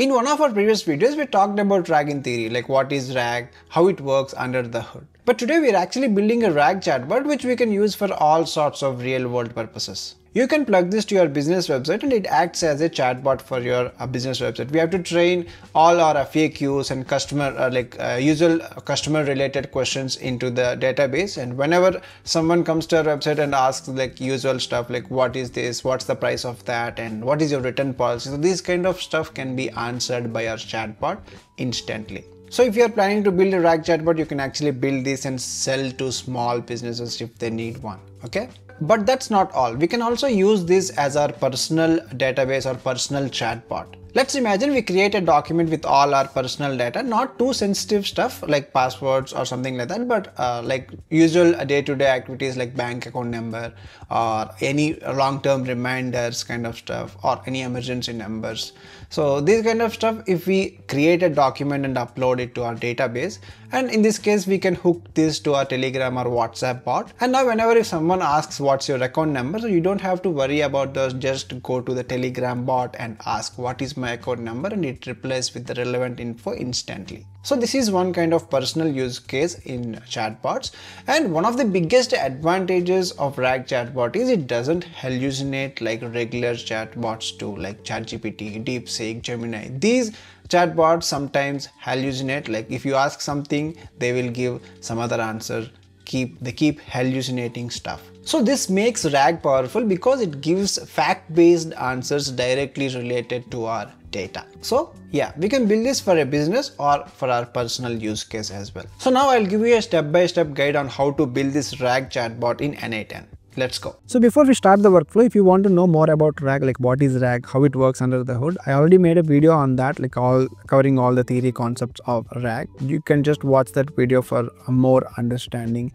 In one of our previous videos, we talked about RAG in theory, like what is RAG, how it works under the hood. But today we are actually building a RAG chatbot which we can use for all sorts of real world purposes. You can plug this to your business website and it acts as a chatbot for your uh, business website. We have to train all our FAQs and customer uh, like uh, usual customer related questions into the database and whenever someone comes to our website and asks like usual stuff like what is this, what's the price of that and what is your return policy. So these kind of stuff can be answered by our chatbot instantly. So if you are planning to build a RAG chatbot, you can actually build this and sell to small businesses if they need one. Okay. But that's not all. We can also use this as our personal database or personal chatbot. Let's imagine we create a document with all our personal data, not too sensitive stuff like passwords or something like that, but uh, like usual day-to-day -day activities like bank account number or any long-term reminders kind of stuff or any emergency numbers. So this kind of stuff, if we create a document and upload it to our database, and in this case, we can hook this to our Telegram or WhatsApp bot. And now whenever if someone asks what's your account number, so you don't have to worry about those, just go to the Telegram bot and ask what is my account number and it replies with the relevant info instantly. So this is one kind of personal use case in chatbots. And one of the biggest advantages of RAG chatbot is it doesn't hallucinate like regular chatbots do like ChatGPT, DeepSeek, Gemini. These chatbots sometimes hallucinate. Like if you ask something they will give some other answer. Keep they keep hallucinating stuff. So this makes rag powerful because it gives fact-based answers directly related to our data. So yeah, we can build this for a business or for our personal use case as well. So now I'll give you a step-by-step -step guide on how to build this RAG chatbot in n8n. Let's go. So before we start the workflow, if you want to know more about RAG, like what is RAG, how it works under the hood, I already made a video on that, like all covering all the theory concepts of RAG. You can just watch that video for more understanding.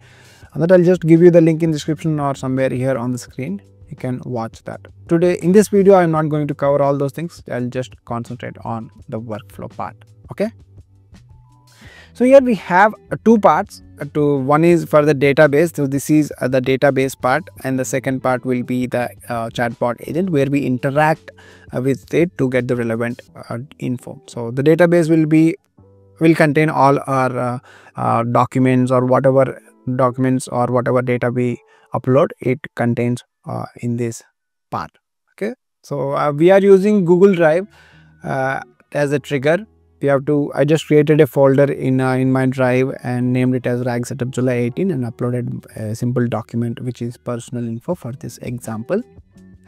And that I'll just give you the link in description or somewhere here on the screen you can watch that. Today in this video i'm not going to cover all those things. I'll just concentrate on the workflow part okay? So here we have uh, two parts. Uh, to one is for the database. So this is uh, the database part and the second part will be the uh, chatbot agent where we interact uh, with it to get the relevant uh, info. So the database will be will contain all our documents or whatever documents or whatever data we upload. It contains uh, in this part okay? So uh, we are using google drive uh, as a trigger. We have to i just created a folder in uh, in my drive and named it as rag setup july 18 and uploaded a simple document which is personal info for this example.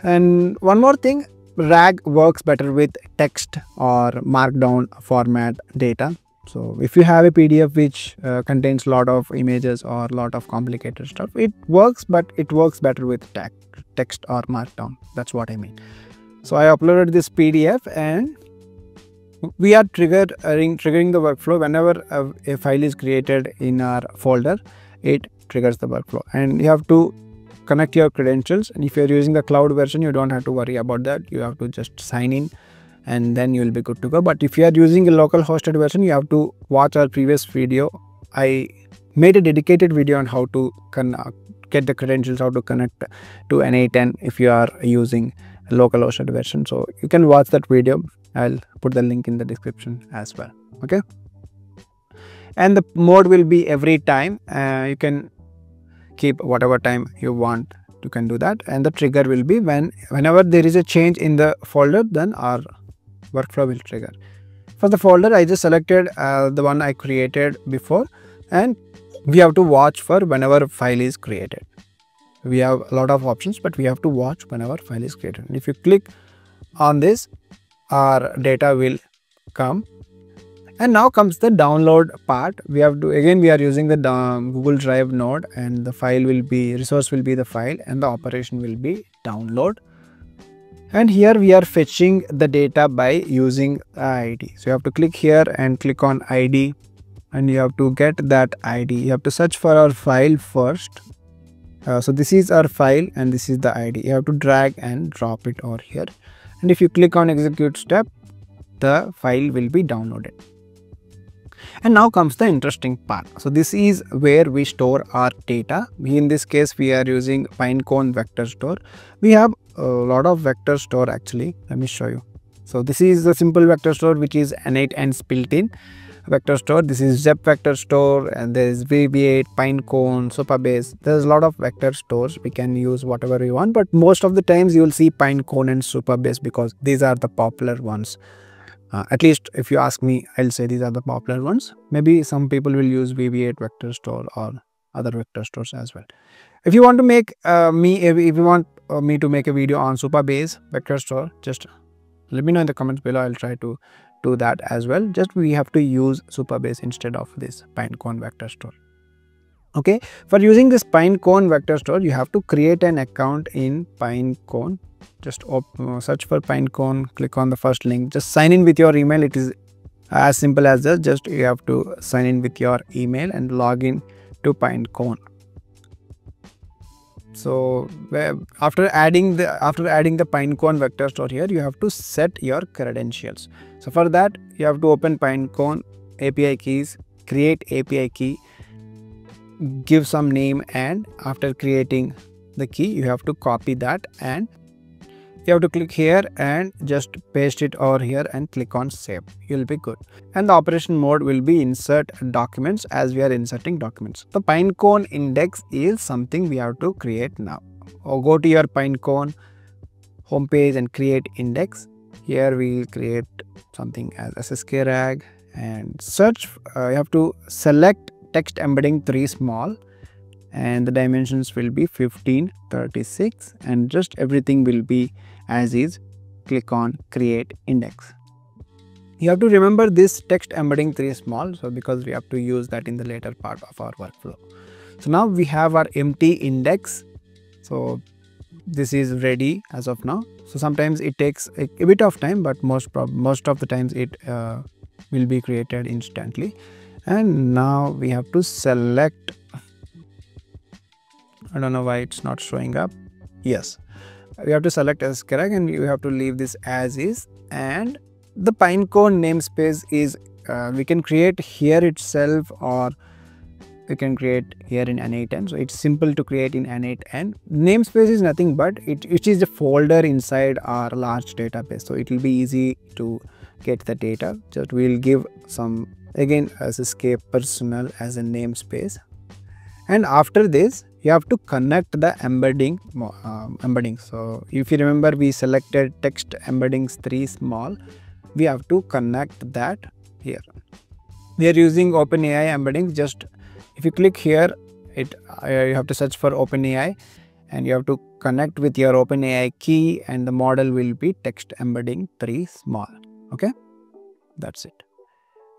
And one more thing rag works better with text or markdown format data. So if you have a pdf which uh, contains a lot of images or a lot of complicated stuff it works but it works better with text text or markdown. That's what i mean. So i uploaded this pdf and we are triggering uh, triggering the workflow. Whenever a, a, file is created in our folder it triggers the workflow. And you have to connect your credentials. And if you're using the cloud version you don't have to worry about that. You have to just sign in and then you will be good to go. But if you are using a local hosted version you have to watch our previous video. I made a dedicated video on how to uh, get the credentials how to connect to n8n if you are using local hosted version. So you can watch that video. I'll put the link in the description as well. Okay? And the mode will be every time uh, you can keep whatever time you want you can do that. And the trigger will be when whenever there is a change in the folder then our workflow will trigger. For the folder i just selected uh, the one i created before and we have to watch for whenever file is created. We have a lot of options but we have to watch whenever file is created. And if you click on this our data will come. And now comes the download part. We have to again we are using the google drive node and the file will be resource will be the file and the operation will be download. And here we are fetching the data by using id so you have to click here and click on id and you have to get that id you have to search for our file first. Uh, so this is our file and this is the id you have to drag and drop it over here. And if you click on execute step the file will be downloaded. And now comes the interesting part. So this is where we store our data. In this case we are using pinecone vector store. We have a lot of vector store actually. Let me show you. So this is the simple vector store which is n8n built in vector store. This is Zep vector store and there is Weaviate, Pinecone, Supabase. There's a lot of vector stores. We can use whatever we want, but most of the times you will see Pinecone and Supabase because these are the popular ones. Uh, at least if you ask me, I'll say these are the popular ones. Maybe some people will use Weaviate vector store or other vector stores as well. If you want to make uh, me, if you want uh, me to make a video on Supabase vector store, just let me know in the comments below. I'll try to do that as well. Just we have to use supabase instead of this pinecone vector store. Okay for using this pinecone vector store you have to create an account in pinecone just uh, search for pinecone click on the first link. Just sign in with your email. It is as simple as this just you have to sign in with your email and log in to pinecone so after adding the after adding the pinecone vector store here you have to set your credentials. So for that you have to open pinecone api keys create api key give some name and after creating the key you have to copy that and you have to click here and just paste it over here and click on save. You'll be good. And the operation mode will be insert documents as we are inserting documents. The pinecone index is something we have to create now. Or go to your pinecone homepage and create index. Here we will create something as ssk rag and search uh, you have to select text embedding 3 small and the dimensions will be 15 36 and just everything will be as is click on create index. You have to remember this text embedding 3 small so because we have to use that in the later part of our workflow. So now we have our empty index. So this is ready as of now. So sometimes it takes a, a bit of time but most most of the times it uh, will be created instantly. And now we have to select. I don't know why it's not showing up. Yes, we have to select as correct and you have to leave this as is. And the pinecone namespace is uh, we can create here itself or we can create here in n8n so it's simple to create in n8n namespace is nothing but it, it is a folder inside our large database. So it will be easy to get the data. Just we'll give some again as escape personal as a namespace. And after this you have to connect the embedding uh, embedding. So if you remember we selected text embeddings 3 small. We have to connect that here. We are using openai embeddings just if you click here it uh, you have to search for openai and you have to connect with your openai key and the model will be text embedding 3 small. Okay? That's it.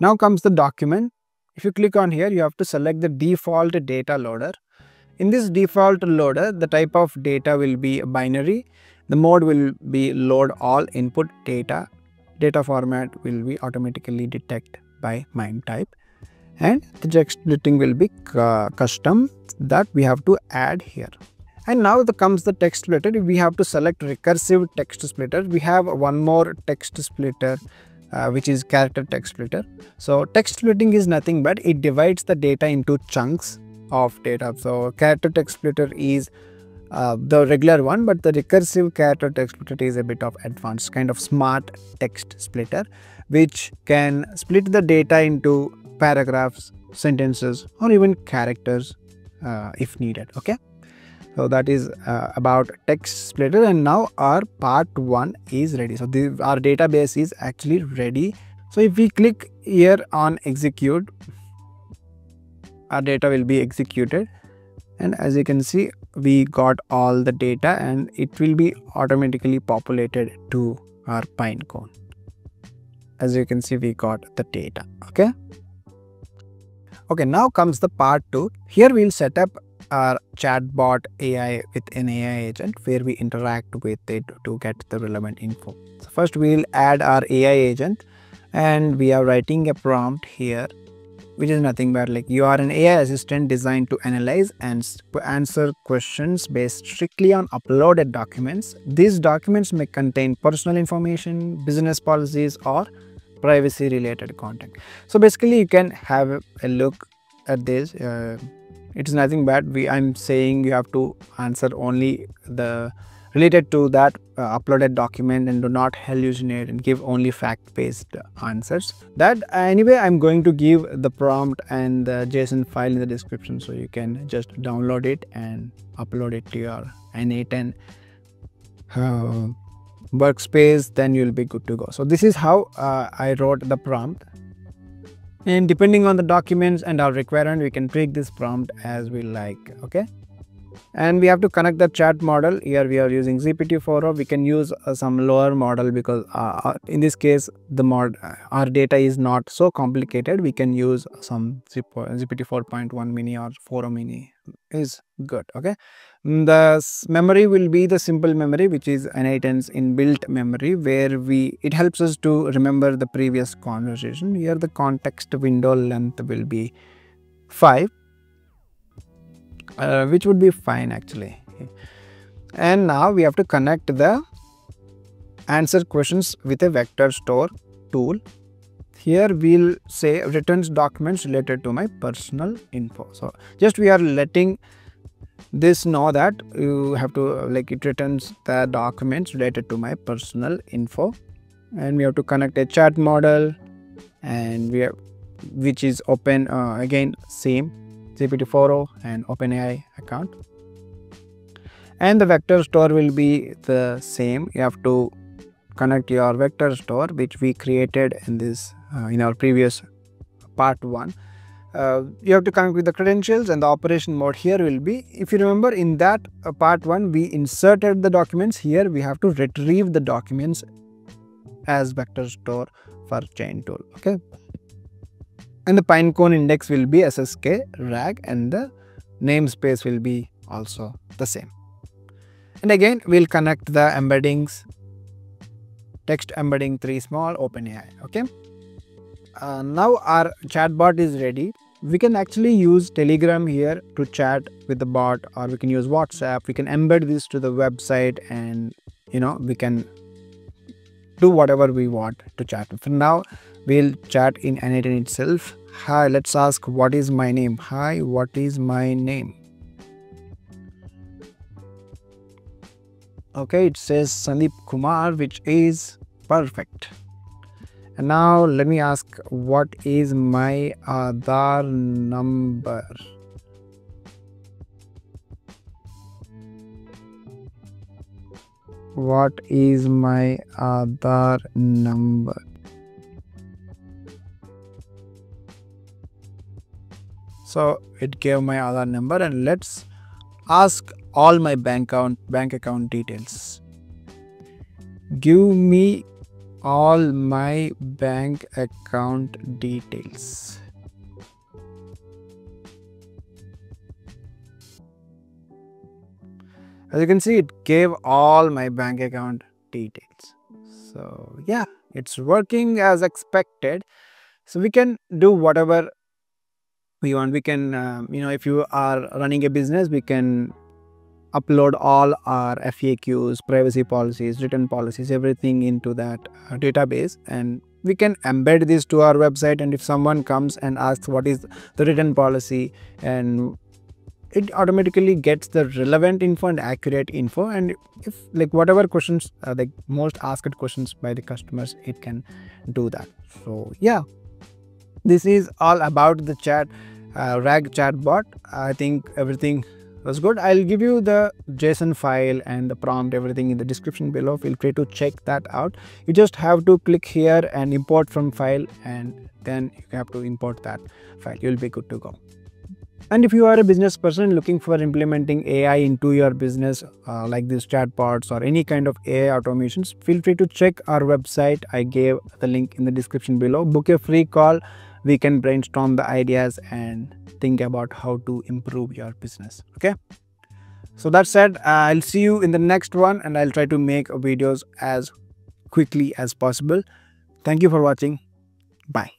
Now comes the document. If you click on here you have to select the default data loader in this default loader, the type of data will be binary. The mode will be load all input data. Data format will be automatically detect by MIME type. And the text splitting will be uh, custom that we have to add here. And now the comes the text splitter. We have to select recursive text splitter. We have one more text splitter uh, which is character text splitter. So text splitting is nothing but it divides the data into chunks of data. So character text splitter is uh, the regular one, but the recursive character text splitter is a bit of advanced kind of smart text splitter, which can split the data into paragraphs, sentences, or even characters uh, if needed. Okay. So that is uh, about text splitter and now our part 1 is ready. So the, our database is actually ready. So if we click here on execute, our data will be executed. And as you can see we got all the data and it will be automatically populated to our pinecone as you can see we got the data okay? Okay now comes the part two. Here we'll set up our chatbot ai with an ai agent where we interact with it to get the relevant info. So first we'll add our ai agent and we are writing a prompt here which is nothing but like you are an AI assistant designed to analyze and answer questions based strictly on uploaded documents. These documents may contain personal information, business policies or privacy related content. So basically you can have a look at this. Uh, it is nothing but we I'm saying you have to answer only the related to that uh, uploaded document and do not hallucinate and give only fact based answers. That uh, anyway i'm going to give the prompt and the json file in the description so you can just download it and upload it to your n8n uh, workspace then you'll be good to go. So this is how uh, i wrote the prompt. And depending on the documents and our requirement we can tweak this prompt as we like okay and we have to connect the chat model. Here we are using gpt-4o we can use uh, some lower model because uh, uh in this case the mod uh, our data is not so complicated. We can use some gpt 4.1 mini or 4 mini is good okay? Mm, the memory will be the simple memory which is n8n's inbuilt memory where we it helps us to remember the previous conversation. Here the context window length will be 5 uh, which would be fine actually. And now we have to connect the answer questions with a vector store tool. Here we'll say returns documents related to my personal info. So just we are letting this know that you have to like it returns the documents related to my personal info. And we have to connect a chat model and we have which is open uh, again same GPT-4o and OpenAI account. And the vector store will be the same. You have to connect your vector store which we created in this uh, in our previous part 1. Uh, you have to connect with the credentials and the operation mode here will be if you remember in that uh, part 1 we inserted the documents here we have to retrieve the documents as vector store for chain tool okay and the pinecone index will be SSK rag and the namespace will be also the same. And again, we'll connect the embeddings, text embedding 3 small OpenAI, okay. Uh, now our chatbot is ready. We can actually use Telegram here to chat with the bot or we can use WhatsApp. We can embed this to the website and you know, we can do whatever we want to chat. For now, we'll chat in n8n itself Hi, let's ask what is my name. Hi, what is my name? Okay, it says Sandeep Kumar, which is perfect. And now let me ask what is my Aadhaar number? What is my Aadhaar number? So it gave my Aadhaar number and let's ask all my bank account bank account details. Give me all my bank account details. As you can see it gave all my bank account details. So yeah it's working as expected. So we can do whatever we want we can uh, you know if you are running a business we can upload all our FAQs, privacy policies, written policies, everything into that uh, database. And we can embed this to our website. And if someone comes and asks what is the written policy and it automatically gets the relevant info and accurate info. And if like whatever questions uh, like most asked questions by the customers it can do that. So yeah this is all about the chat uh, rag chatbot. I think everything was good. I'll give you the json file and the prompt everything in the description below. Feel free to check that out. You just have to click here and import from file and then you have to import that file. You'll be good to go. And if you are a business person looking for implementing AI into your business, uh, like these chatbots or any kind of AI automations, feel free to check our website. I gave the link in the description below. Book a free call we can brainstorm the ideas and think about how to improve your business okay? So that said i'll see you in the next one and i'll try to make videos as quickly as possible. Thank you for watching. Bye